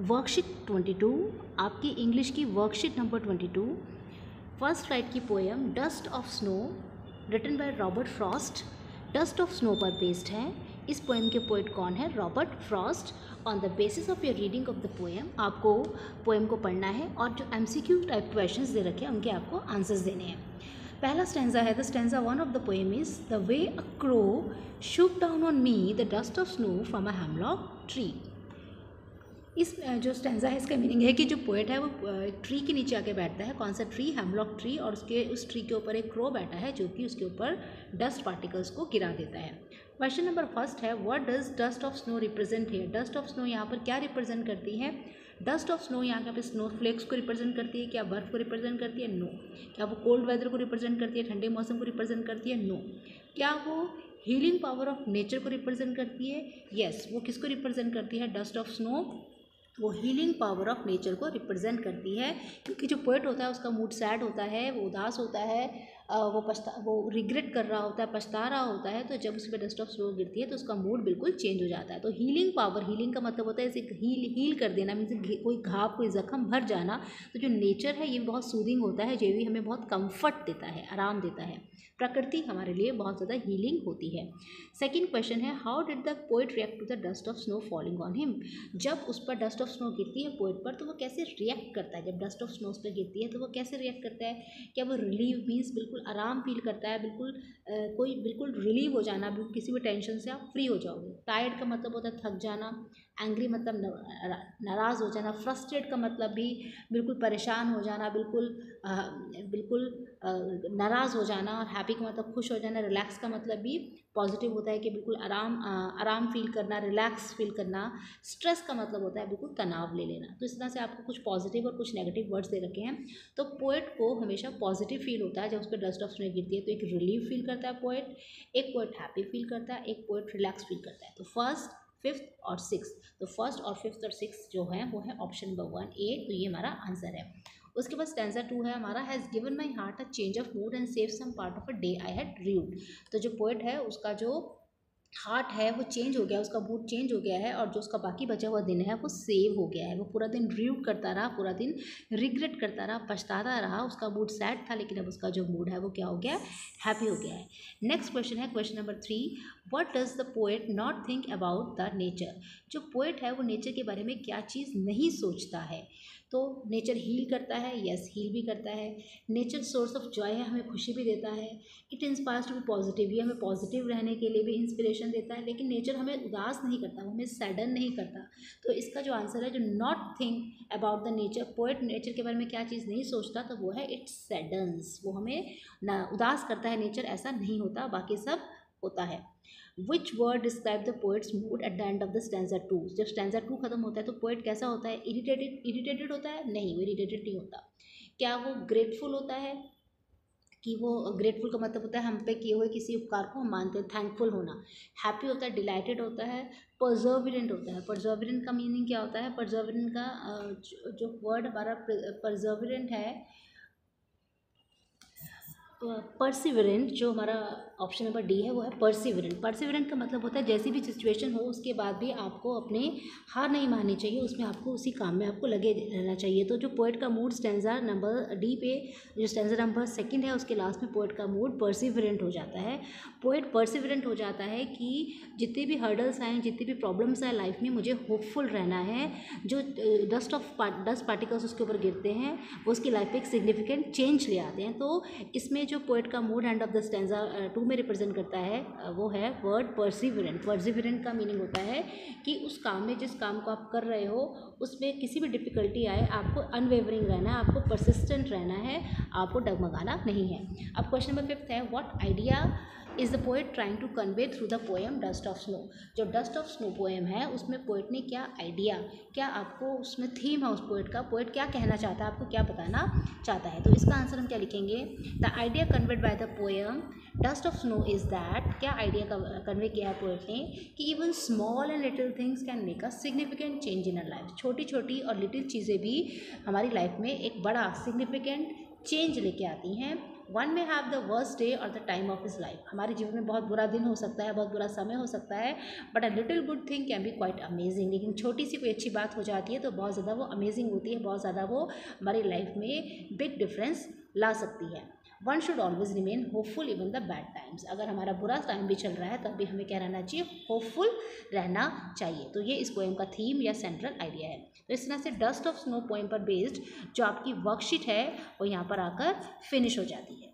Worksheet twenty two आपकी English की worksheet number twenty two first write की poem dust of snow written by Robert Frost dust of snow पर based है. इस poem के poet कौन है? Robert Frost on the basis of your reading of the poem आपको poem को पढ़ना है और जो M C Q type question दे रखे हैं, उनके आपको आंसर्स देने हैं। पहला स्टेंजा है. The stanza one of the poem is the way a crow shook down on me the dust of snow from a hemlock tree इस जो स्टेंजा है इसका मीनिंग है कि जो पोएट है वो ट्री के नीचे आके बैठता है कौन सा ट्री हेमलॉक ट्री और उसके उस ट्री के ऊपर एक क्रो बैठा है जो कि उसके ऊपर डस्ट पार्टिकल्स को गिरा देता है। क्वेश्चन नंबर फ़र्स्ट है what does dust of snow represent है डस्ट ऑफ़ स्नो यहाँ पर क्या रिप्रेजेंट करती है? डस्ट ऑफ़ स्नो यहाँ पे स्नो फ्लेक्स को रिप्रेजेंट करती है क्या बर्फ़ को रिप्रेजेंट करती है? नो क्या वो कोल्ड वेदर को रिप्रेजेंट करती है ठंडे मौसम को रिप्रेजेंट करती है? नो क्या वो हीलिंग पावर ऑफ़ नेचर को रिप्रेजेंट करती है? येस yes, वो किसको रिप्रेजेंट करती है? डस्ट ऑफ़ स्नो वो हीलिंग पावर ऑफ़ नेचर को रिप्रेजेंट करती है। क्योंकि जो पोइट होता है, उसका मूड सैड होता है, वो उदास होता है वो पछता, वो रिग्रेट कर रहा होता है, पछता रहा होता है तो जब उस पर डस्ट ऑफ़ स्नो गिरती है तो उसका मूड बिल्कुल चेंज हो जाता है। तो हीलिंग पावर हीलिंग का मतलब होता है इसे हील हील कर देना मीन्स कोई घाव, कोई जख्म भर जाना तो जो नेचर है, ये बहुत सूदिंग होता है जो भी हमें बहुत कंफर्ट देता है, आराम देता है। प्रकृति हमारे लिए बहुत ज़्यादा हीलिंग होती है। सेकेंड क्वेश्चन है how did the poet react to the dust of snow falling on him जब उस पर डस्ट ऑफ़ स्नो गिरती है पोइट पर तो वो कैसे रिएक्ट करता है? जब डस्ट ऑफ़ स्नो उस पर गिरती है तो वो कैसे रिएक्ट करता है? क्या वो रिलीव मीन्स बिल्कुल आराम फील करता है बिल्कुल कोई बिल्कुल रिलीव हो जाना बिल्कुल किसी भी टेंशन से आप फ्री हो जाओगे। टायर्ड का मतलब होता है थक जाना एंग्री मतलब नाराज़ हो जाना फ्रस्ट्रेट का मतलब भी बिल्कुल परेशान हो जाना बिल्कुल आ, बिल्कुल नाराज़ हो जाना और हैप्पी का मतलब खुश हो जाना रिलैक्स का मतलब भी पॉजिटिव होता है कि बिल्कुल आराम आराम फील करना रिलैक्स फील करना स्ट्रेस का मतलब होता है बिल्कुल तनाव ले लेना। तो इस तरह से आपको कुछ पॉजिटिव और कुछ नेगेटिव वर्ड्स दे रखे हैं। तो पोइट को हमेशा पॉजिटिव फील होता है, जब उस पर डस्ट ऑफ़ स्नो गिरती है तो एक रिलीफ फील करता है पोइट एक पोइट हैप्पी फील करता है, एक पोइट रिलैक्स फील करता है। तो फ़र्स्ट फिफ्थ और सिक्स तो फ़र्स्ट और फिफ्थ और सिक्स जो है, वो है ऑप्शन नंबर वन ए तो ये हमारा आंसर है। उसके बाद स्टेंसर टू है हमारा has given my heart a change of mood and save some part of a day I had rued तो जो पोइट है, उसका जो हार्ट है, वो चेंज हो गया, उसका मूड चेंज हो गया है और जो उसका बाकी बचा हुआ दिन है, वो सेव हो गया है। वो पूरा दिन रीड करता रहा, पूरा दिन रिग्रेट करता रहा, पछताता रहा, उसका मूड सैड था, लेकिन अब उसका जो मूड है, वो क्या हो गया हैप्पी हो गया है। नेक्स्ट क्वेश्चन है question number three what does the poet not think about the nature जो पोएट है, वो नेचर के बारे में क्या चीज़ नहीं सोचता है? तो नेचर हील करता है यस हील भी करता है। नेचर सोर्स ऑफ़ जॉय है, हमें खुशी भी देता है। It inspires to be positive ये हमें पॉजिटिव रहने के लिए भी इंस्पिरेशन देता है। लेकिन नेचर हमें उदास नहीं करता, हमें सैडन नहीं करता। तो इसका जो आंसर है, जो not think about the nature poet nature के बारे में क्या चीज़ नहीं सोचता तो वो है इट सैडन्स वो हमें ना, उदास करता है नेचर ऐसा नहीं होता, बाकी सब होता है। Which word describe the poet's mood at the end of the stanza two जब स्टेंजर टू खत्म होता है तो पोइट कैसा होता है? इरीटेटेड इरीटेटेड होता है? नहीं, वो इरीटेटेड नहीं होता। क्या वो ग्रेटफुल होता है? कि वो ग्रेटफुल का मतलब होता है हम पे किए हुए किसी उपकार को हम मानते हैं थैंकफुल होना। हैप्पी होता है डिलाइटेड होता है परजर्विडेंट होता है। परजर्विडेंट का मीनिंग क्या होता है? परजर्विडेंट का जो वर्ड हमारा परजर्विडेंट है परसिवरेंट जो हमारा ऑप्शन नंबर डी है, वो है परसिवरेंट परसिवरेंट का मतलब होता है जैसी भी सिचुएशन हो, उसके बाद भी आपको अपने हार नहीं माननी चाहिए, उसमें आपको उसी काम में आपको लगे रहना चाहिए. तो जो पोइट का मूड स्टेंजा नंबर डी पे, जो स्टेंजा नंबर सेकंड है, उसके लास्ट में पोइट का मूड परसिवरेंट हो जाता है. पोइट परसिवरेंट हो जाता है कि जितने भी हर्डल्स आए, जितनी भी प्रॉब्लम्स आए लाइफ में, मुझे होपफुल रहना है. जो डस्ट ऑफ़ डस्ट पार्टिकल्स उसके ऊपर गिरते हैं, वो उसकी लाइफ में एक सिग्निफिकेंट चेंज ले आते हैं. तो इसमें जो पोइट का mood end of the stanza two में रिप्रेजेंट करता है वो है वर्ड परसिवरेंट परसिवरेंट का मीनिंग होता है कि उस काम में, जिस काम को आप कर रहे हो, उसमें किसी भी डिफ़िकल्टी आए, आपको अनवेवरिंग रहना है, आपको परसिस्टेंट रहना है, आपको डगमगाना नहीं है. अब क्वेश्चन नंबर फिफ्थ है what idea is the poet trying to convey through the poem dust of snow जो डस्ट ऑफ़ स्नो पोएम है, उसमें पोइट ने क्या आइडिया क्या आपको उसमें थीम है उस पोइट का? पोइट क्या कहना चाहता है, आपको क्या बताना चाहता है? तो इसका आंसर हम क्या लिखेंगे? The idea conveyed by the poem dust of snow is that क्या आइडिया कन्वे किया है पोएट ने, कि even small and little things can make a significant change in our life छोटी छोटी और लिटिल चीज़ें भी हमारी लाइफ में एक बड़ा सिग्निफिकेंट चेंज लेके आती हैं। One may have the worst day और the time of his life हमारे जीवन में बहुत बुरा दिन हो सकता है, बहुत बुरा समय हो सकता है but a little good thing can be quite amazing लेकिन छोटी सी कोई अच्छी बात हो जाती है तो बहुत ज़्यादा वो अमेजिंग होती है, बहुत ज़्यादा वो हमारी लाइफ में बिग डिफरेंस ला सकती है। One should always remain hopeful even the bad times अगर हमारा बुरा टाइम भी चल रहा है, तब भी हमें क्या रहना चाहिए? होपफुल रहना चाहिए। तो ये इस पोएम का थीम या सेंट्रल आइडिया है। तो इस तरह से डस्ट ऑफ़ स्नो पोएम पर बेस्ड जो आपकी वर्कशीट है, वो यहाँ पर आकर फिनिश हो जाती है।